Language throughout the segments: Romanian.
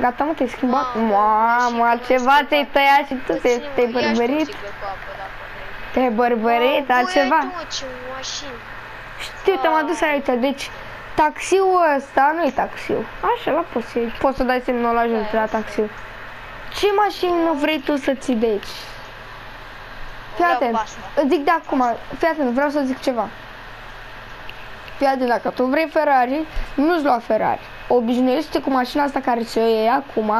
Gata, mă, te-ai schimbat? Mamă, Mamă, mașină altceva m-am ți-ai schimbat. tăiat și tu Dă-ți te- mă, te-ai ia și tu o bărbărit? sticlă cu apă, dacă vrei. Te-ai bărbărit, Mamă, altceva? Băi, ai tu, mă, ce mașini. Știu, te-am adus aici, deci taxiul ăsta nu e taxiul. Așa, la poți să iei. Poți să dai semnul la jos de la taxiul. Ce mașină vrei tu să ții de aici? Fii Vreau atent, pasta. îți zic de acum, fii atent, vreau să zic ceva. Fii atent, dacă tu vrei Ferrari, nu-ți lua Ferrari. Obișnuiește cu mașina asta care ți-o iei acum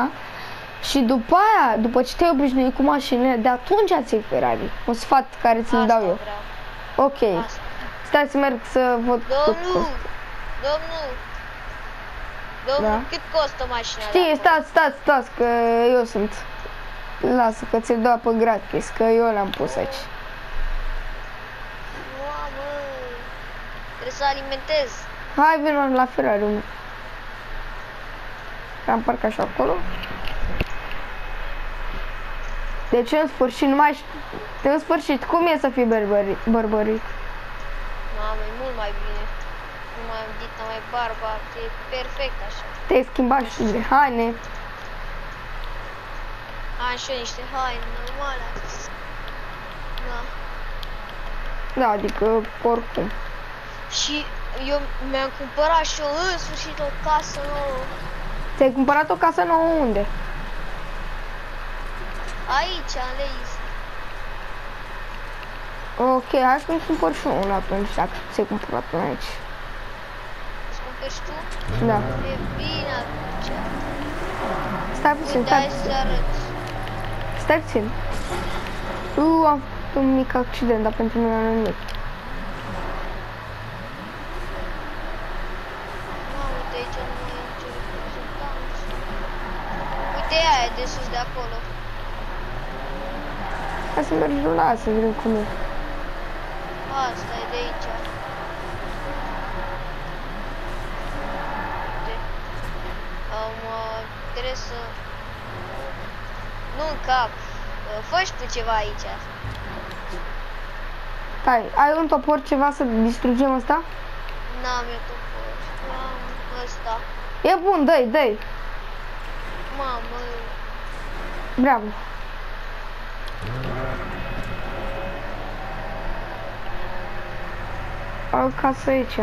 și după aia, după ce te-ai obișnuit cu mașinile, de atunci ți iei Ferrari. Un sfat care ți-l Asta dau eu. vreau, Ok, asta. stai să merg să văd cât Domnul, costă. domnul, domnul, Da. cât costă mașina? Știi, de acolo? stați, stați, stați, că eu sunt. Lasă că ți-l dau pe gratis, că eu l-am pus aici. Mamă, trebuie să alimentez. Hai, vină la Ferrari, mă. Am parcat și acolo. Deci, în sfârșit, nu mai știu, în sfârșit, cum e să fii bărbărit? bărbărit? Mamă, e mult mai bine. Nu mai am dita, mai barba, e perfect așa. Te-ai schimbat și de haine. Am și eu niște haine normale. Da. Da, adică, oricum. Și eu mi-am cumpărat și eu în sfârșit o casă nouă. Ți-ai cumpărat o casă nouă unde? Aici, în Leis. Ok, hai să-mi cumpăr și unul atunci, dacă ți-ai cumpărat până aici. Îți cumperi și tu? Da. E bine atunci. Stai puțin, Uite, stai hai puțin. să arăt. Stai puțin. Uh, am făcut un mic accident, dar pentru mine nu e nimic. Mamă, uite aici nu mai e nicio reprezentanță. Uite aia de sus de acolo. Hai să mergem la să vedem cum e. Asta e de aici. Uite. Um, uh, trebuie să... Nu în cap. Uh, Fă și tu ceva aici. Hai, ai un topor ceva să distrugem ăsta? N-am eu topor. Am ăsta. E bun, dă-i, dă-i. Mamă. Bravo. Au casă aici.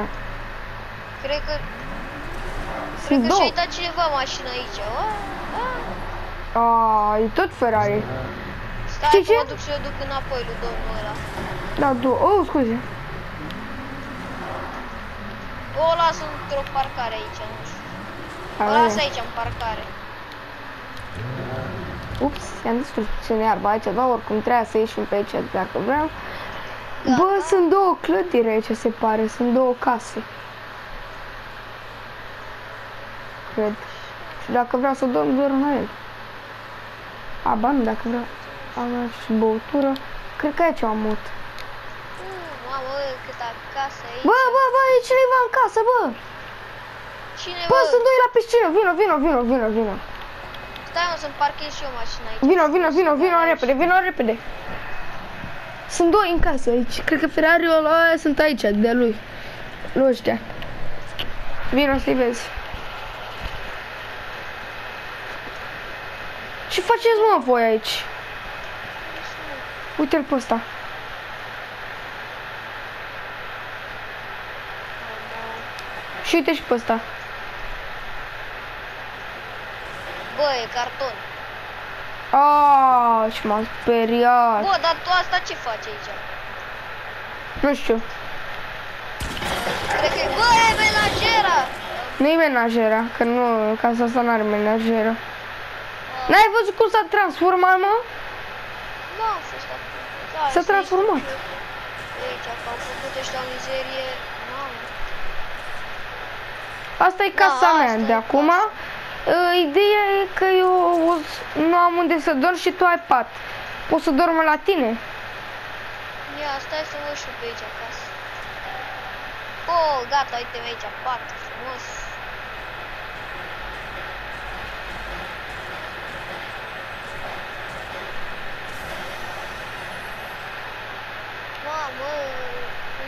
Cred că... Cred Sunt că două. și-a uitat cineva mașina aici. A, a. A, e tot Ferrari. Stai Știi că ce? mă duc și eu duc înapoi lui domnul ăla. Da, două. Oh, scuze. O las într-o parcare aici, nu știu. O Hai, las hai. aici în parcare. Ups, i-am distrus puțin iarba aici, dar oricum trebuia să ieșim pe aici dacă vreau. Bă, sunt două clădiri aici, se pare, sunt două case. Cred. Și dacă vreau să dorm, dorm la el. Aba nu, dacă vreau. Am și băutură. Cred că aici am mult. Uh, mamă, cât acasă aici. Bă, bă, bă, e cineva în casă, bă! Cine, Bă, bă? sunt doi la piscină, vino, vino, vino, vino, vino. Stai, mă, să-mi parchez și eu mașina aici. Vino, vino, vino, vino repede, vino repede. Sunt doi în casă aici. Cred că Ferrari-ul ăla sunt aici, de lui. Lui ăștia. Vino să-i vezi. Ce faceți, mă, voi aici? Uite-l pe ăsta. Și uite și pe ăsta. Bă, e carton. Aaaa, și m-am speriat. Bă, dar tu asta ce faci aici? Nu știu. Cred că e... Bă, e menajera! Nu-i menajera, că nu, casa asta n-are menajeră. N-ai văzut cum s-a transformat, mă? Nu am fost acolo. Da, S-a este transformat. aici. Aici, că au făcut ăștia o mizerie. Mamă. Asta e casa Da, mea asta de e acum. Uh, Ideea e că eu o s- nu am unde să dorm și tu ai pat. Poți să dorm la tine? Ia, stai să mă și eu pe aici acasă. Oh, gata, uite aici, pat, frumos. Mamă,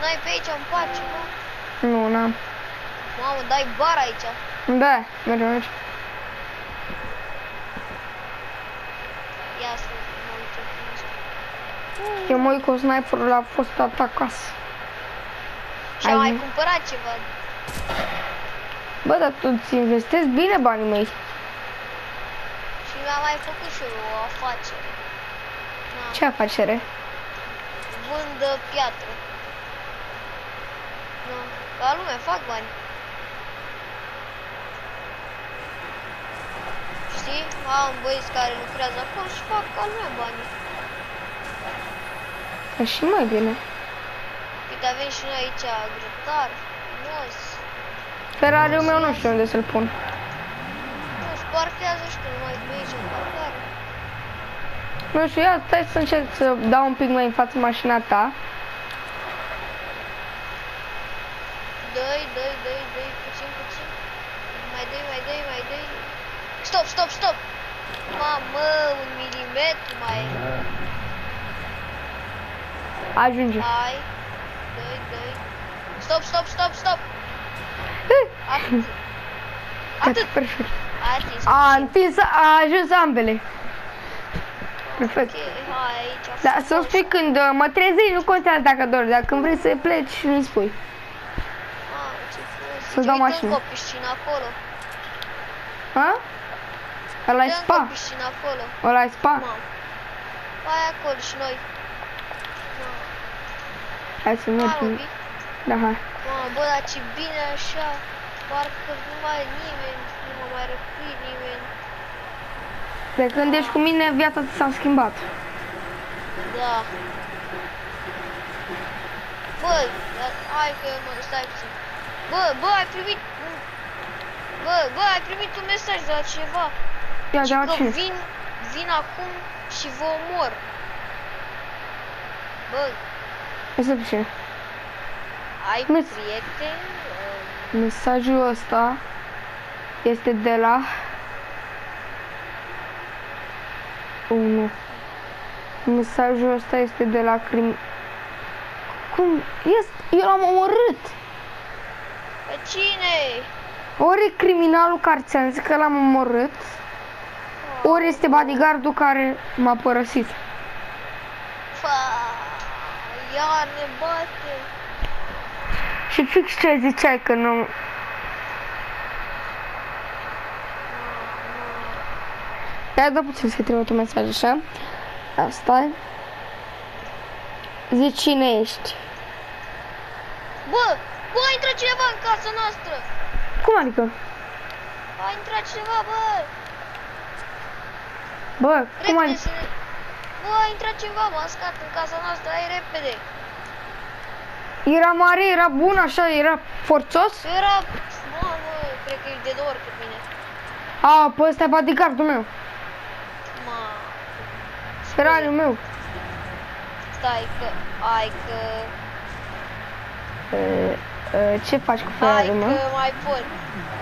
n-ai pe aici în pace, mă? Nu, n-am. Mamă, dai bar aici. Da, mergem aici. Ia să mă uit ce frumos. Eu mă uit cu sniperul a fost atac acasă. Și am Ai- mai cumpărat ceva. Bă, dar tu îți investezi bine banii mei. Și mi-am mai făcut și eu o afacere. Da. Ce afacere? Vând uh, piatră. Da. Ca lumea fac bani. Știi? Am băieți care lucrează acolo și fac ca lumea bani. E și mai bine. Uite, avem și noi aici grătar, frumos. Ferrariul meu nu știu unde să-l pun. Nu, spartează și când mai pe aici în parcare. Nu știu, ia, stai să încerc să dau un pic mai în față mașina ta. Dă-i, dă-i, dă-i, dă-i, puțin, puțin. Mai dă-i, mai dă-i, mai dă-i. Stop, stop, stop! Mamă, un milimetru mai e. Ajunge. Hai. Dă-i, dă-i. Stop, stop, stop, stop! Eh, Atât. Gata, Atât. perfect. A atins. A întins, a ajuns ambele. Perfect. Ok, hai aici. Da, să frumos. spui când uh, mă trezi, nu contează dacă dor, dacă când vrei să pleci, nu spui. Ah, ce frumos. Să dau Uite, mașină. încă o piscină acolo. Ha? Ăla e Uite, încă spa. o piscină acolo. Ăla e spa. Mamă. Hai acolo și noi. Mamă. Hai să Hai, mergem. mă, Bi. Da, hai. Mamă, bă, dar ce bine așa. Parcă nu mai e nimeni, nu mă mai răpui nimeni. De când ești cu mine, viața ți s-a schimbat. Da. Bă, dar hai că mă, stai puțin. Bă, bă, ai primit... un- Bă, bă, ai primit un mesaj de la ceva. Ia, Și de la că cine? vin, vin acum și vă omor. Bă, Hai să ce? ai Mes- prieteni? Mesajul ăsta este de la... Oh, nu. Mesajul ăsta este de la crim... Cum? Este... Eu l-am omorât! Pe cine? Ori e criminalul care ți-am zis că l-am omorât, ori este bodyguardul care m-a părăsit. Fa, iar ne bate. Și fix ce ziceai că nu... Ia dă puțin să trimit un mesaj așa. Asta Zici cine ești. Bă, bă, a intrat cineva în casa noastră. Cum adică? A intrat cineva, bă. Bă, cum Repede adică? Să ne... Bă, a intrat cineva mascat în casa noastră, hai repede. Era mare, era bun așa, era forțos? Era... Mamă, cred că e de două ori cât mine. A, păi ăsta e bodyguardul meu. Ma, Ferrariul meu. stai că... Hai că... Uh, uh, ce faci cu Hai Ferrariul meu? că mai pot.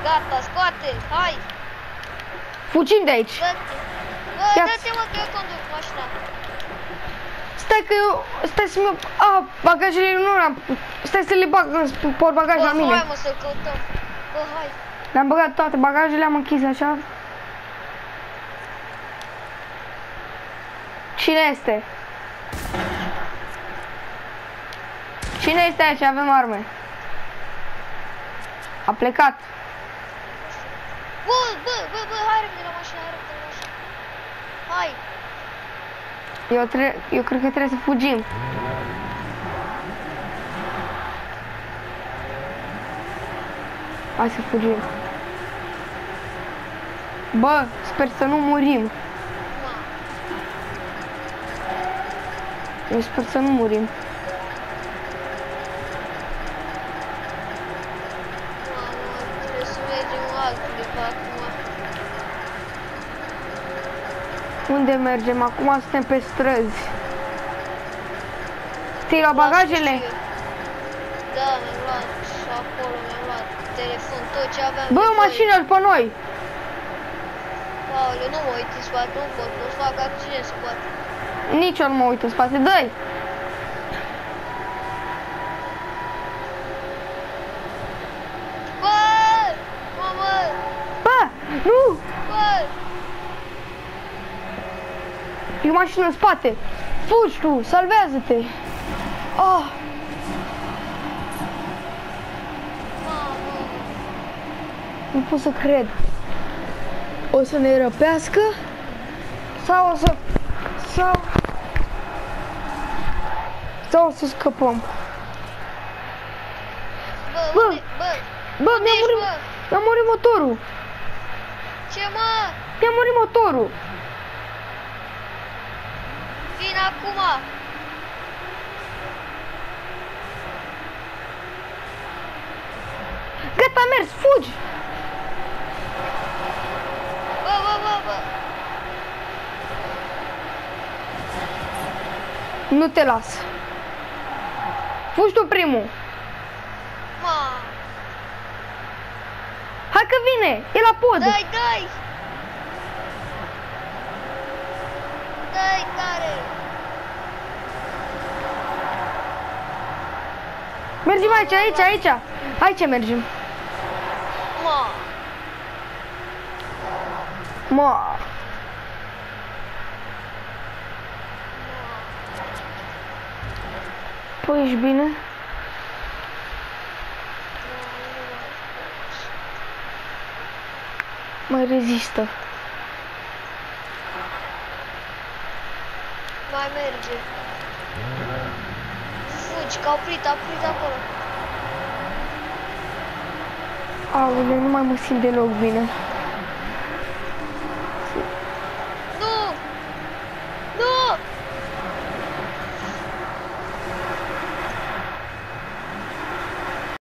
Gata, scoate, hai. Fugim de aici. Dă-te. Bă, Ia. dă-te mă că eu conduc mașina. Stai că eu, stai să-mi... A, bagajele nu am... Stai să le bag în portbagaj Bă, la mine. hai mă să-l căutăm. Bă, hai. Le-am băgat toate bagajele, am închis așa. Cine este? Cine este aici? Avem arme. A plecat. Bă, bă, bă, bă, hai repede la mașină, hai repede la mașină. Hai. Eu, tre- eu cred că trebuie să fugim. Hai să fugim. Bă, sper să nu murim. Ma. Eu sper să nu murim. Mamă, trebuie să mergem altundeva pe acum. Unde mergem? Acum suntem pe străzi. Ți-ai luat bagajele? Da, mi-am luat și acolo mi-am luat telefon, tot ce aveam Bă, nevoie. mașină pe noi! Aoleu, nu mă uit în spate, nu pot, o să fac accident să poate. Nici eu nu mă uit în spate. Dă-i! Bă! Mamă! Bă! Nu! Bă! E o mașină în spate. Fugi tu, salvează-te. Oh, Mamă. nu pot să cred. O să ne răpească? Sau o să... Sau... Sau o să scăpăm? Bă, Bă. unde? Bă, Bă, Unde mi-a ești, murit, bă? mi-a murit motorul. ce mă? Mi-a murit motorul. Vin acum. Gata, a mers, fugi. Bă, bă, bă, bă. Nu te las. Fugi tu primul. Ma. Hai că vine, e la pod. Dai, dai. Dai tare. Mergem aici, aici, aici. Aici mergem. Ma. Mă, păi ești bine? Mai rezistă. Mai merge. Fugi, că a oprit, a oprit acolo. Aoleu, nu mai mă simt deloc bine.